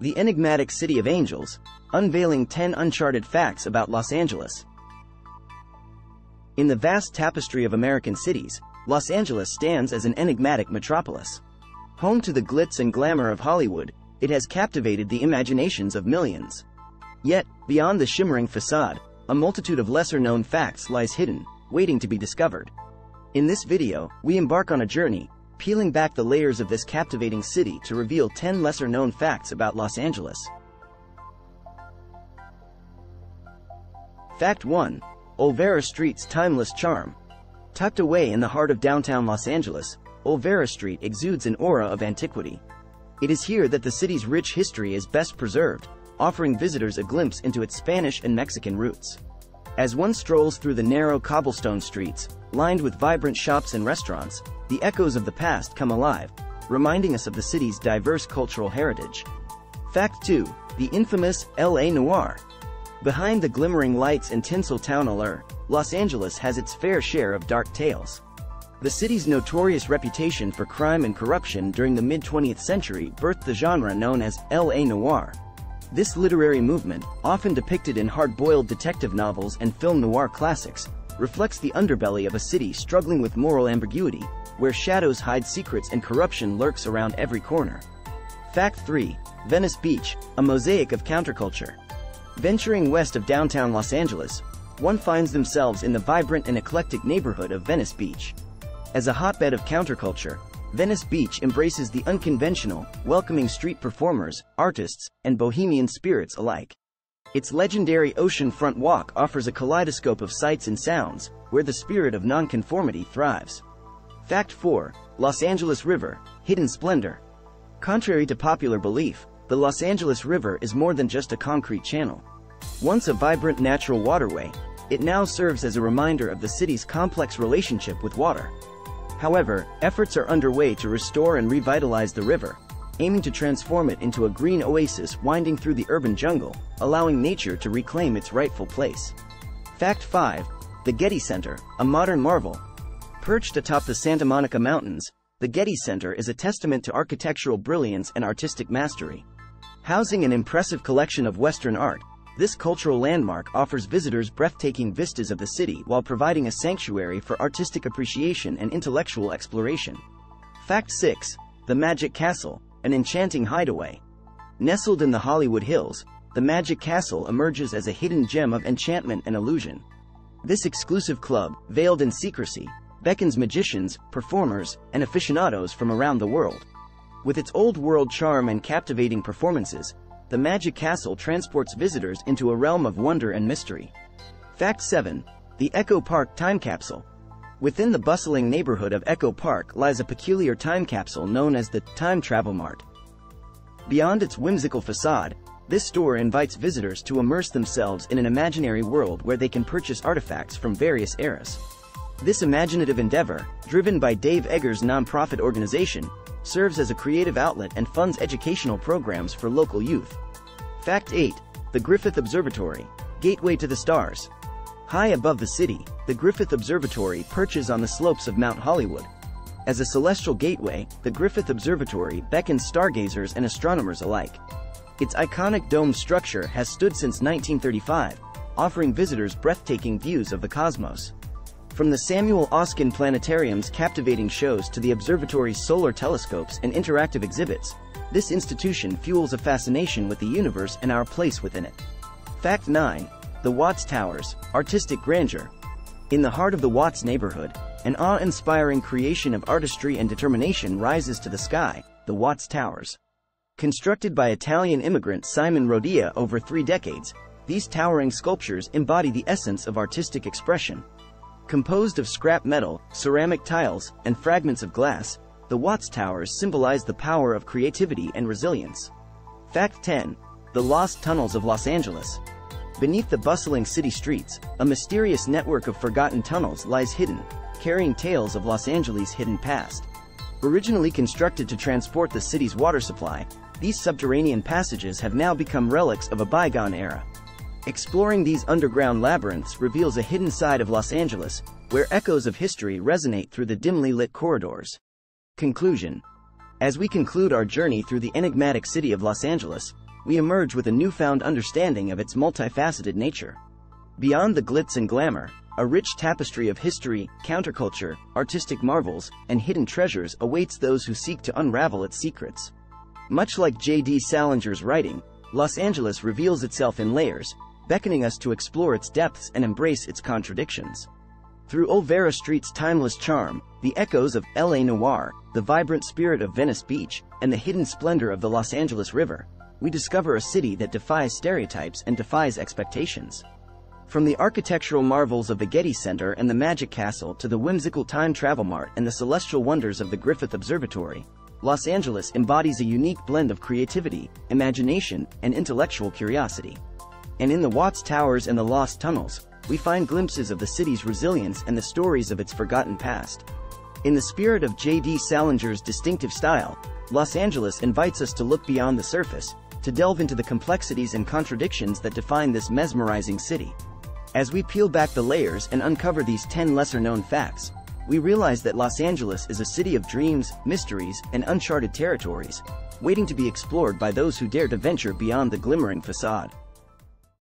The Enigmatic City of Angels, unveiling 10 uncharted facts about Los Angeles. In the vast tapestry of American cities, Los Angeles stands as an enigmatic metropolis. Home to the glitz and glamour of Hollywood, it has captivated the imaginations of millions. Yet, beyond the shimmering facade, a multitude of lesser-known facts lies hidden, waiting to be discovered. In this video, we embark on a journey, peeling back the layers of this captivating city to reveal 10 lesser-known facts about Los Angeles. Fact 1. Olvera Street's timeless charm. Tucked away in the heart of downtown Los Angeles, Olvera Street exudes an aura of antiquity. It is here that the city's rich history is best preserved, offering visitors a glimpse into its Spanish and Mexican roots. As one strolls through the narrow cobblestone streets, lined with vibrant shops and restaurants, the echoes of the past come alive, reminding us of the city's diverse cultural heritage. Fact 2. The infamous L.A. Noir. Behind the glimmering lights and Tinseltown allure, Los Angeles has its fair share of dark tales. The city's notorious reputation for crime and corruption during the mid-20th century birthed the genre known as L.A. Noir. This literary movement, often depicted in hard-boiled detective novels and film noir classics, reflects the underbelly of a city struggling with moral ambiguity, where shadows hide secrets and corruption lurks around every corner. Fact 3. Venice Beach, a mosaic of counterculture. Venturing west of downtown Los Angeles, one finds themselves in the vibrant and eclectic neighborhood of Venice Beach. As a hotbed of counterculture, Venice Beach embraces the unconventional, welcoming street performers, artists, and bohemian spirits alike. Its legendary oceanfront walk offers a kaleidoscope of sights and sounds, where the spirit of nonconformity thrives. Fact 4. Los Angeles River, Hidden Splendor. Contrary to popular belief, the Los Angeles River is more than just a concrete channel. Once a vibrant natural waterway, it now serves as a reminder of the city's complex relationship with water. However, efforts are underway to restore and revitalize the river, aiming to transform it into a green oasis winding through the urban jungle, allowing nature to reclaim its rightful place. Fact 5. The Getty Center, a modern marvel. Perched atop the Santa Monica Mountains, the Getty Center is a testament to architectural brilliance and artistic mastery. Housing an impressive collection of Western art, this cultural landmark offers visitors breathtaking vistas of the city while providing a sanctuary for artistic appreciation and intellectual exploration. Fact 6. The Magic Castle, an enchanting hideaway. Nestled in the Hollywood Hills, the Magic Castle emerges as a hidden gem of enchantment and illusion. This exclusive club, veiled in secrecy, beckons magicians, performers, and aficionados from around the world. With its old-world charm and captivating performances, the Magic Castle transports visitors into a realm of wonder and mystery. Fact 7. The Echo Park Time Capsule. Within the bustling neighborhood of Echo Park lies a peculiar time capsule known as the Time Travel Mart. Beyond its whimsical facade, this store invites visitors to immerse themselves in an imaginary world where they can purchase artifacts from various eras. This imaginative endeavor, driven by Dave Eggers' nonprofit organization, serves as a creative outlet and funds educational programs for local youth. Fact 8. The Griffith Observatory, Gateway to the Stars. High above the city, the Griffith Observatory perches on the slopes of Mount Hollywood. As a celestial gateway, the Griffith Observatory beckons stargazers and astronomers alike. Its iconic dome structure has stood since 1935, offering visitors breathtaking views of the cosmos. From the Samuel Oschin Planetarium's captivating shows to the observatory's solar telescopes and interactive exhibits, this institution fuels a fascination with the universe and our place within it. Fact 9. The Watts Towers, Artistic Grandeur. In the heart of the Watts neighborhood, an awe-inspiring creation of artistry and determination rises to the sky, the Watts Towers. Constructed by Italian immigrant Simon Rodia over three decades, these towering sculptures embody the essence of artistic expression, Composed of scrap metal, ceramic tiles, and fragments of glass, the Watts Towers symbolize the power of creativity and resilience. Fact 10. The Lost Tunnels of Los Angeles. Beneath the bustling city streets, a mysterious network of forgotten tunnels lies hidden, carrying tales of Los Angeles' hidden past. Originally constructed to transport the city's water supply, these subterranean passages have now become relics of a bygone era. Exploring these underground labyrinths reveals a hidden side of Los Angeles, where echoes of history resonate through the dimly lit corridors. Conclusion As we conclude our journey through the enigmatic city of Los Angeles, we emerge with a newfound understanding of its multifaceted nature. Beyond the glitz and glamour, a rich tapestry of history, counterculture, artistic marvels, and hidden treasures awaits those who seek to unravel its secrets. Much like J.D. Salinger's writing, Los Angeles reveals itself in layers, beckoning us to explore its depths and embrace its contradictions. Through Olvera Street's timeless charm, the echoes of L.A. Noir, the vibrant spirit of Venice Beach, and the hidden splendor of the Los Angeles River, we discover a city that defies stereotypes and defies expectations. From the architectural marvels of the Getty Center and the Magic Castle to the whimsical time travel mart and the celestial wonders of the Griffith Observatory, Los Angeles embodies a unique blend of creativity, imagination, and intellectual curiosity. And in the Watts Towers and the Lost Tunnels, we find glimpses of the city's resilience and the stories of its forgotten past. In the spirit of J.D. Salinger's distinctive style, Los Angeles invites us to look beyond the surface, to delve into the complexities and contradictions that define this mesmerizing city. As we peel back the layers and uncover these 10 lesser-known facts, we realize that Los Angeles is a city of dreams, mysteries, and uncharted territories, waiting to be explored by those who dare to venture beyond the glimmering facade.